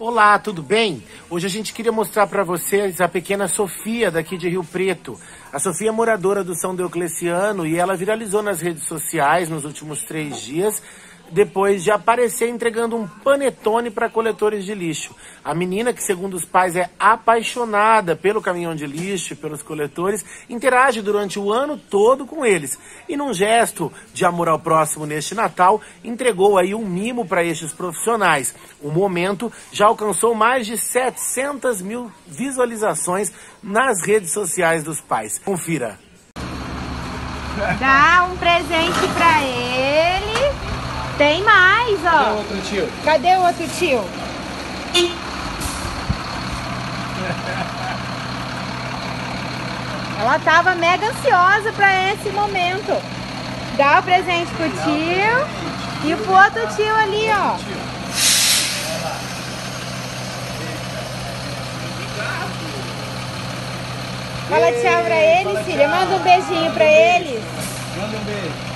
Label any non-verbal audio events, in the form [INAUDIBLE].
Olá, tudo bem? Hoje a gente queria mostrar para vocês a pequena Sofia daqui de Rio Preto. A Sofia é moradora do São Diocleciano e ela viralizou nas redes sociais nos últimos três dias depois de aparecer entregando um panetone para coletores de lixo. A menina, que segundo os pais é apaixonada pelo caminhão de lixo e pelos coletores, interage durante o ano todo com eles. E num gesto de amor ao próximo neste Natal, entregou aí um mimo para estes profissionais. O momento já alcançou mais de 700 mil visualizações nas redes sociais dos pais. Confira. Dá um presente para ele. Ó. Cadê o outro tio? Cadê o outro tio? [LAUGHS] Ela tava mega ansiosa para esse momento. Dá o presente pro tio e pro outro tio ali, ó. Fala tchau pra eles, filha. Manda um beijinho pra eles. Manda um beijo.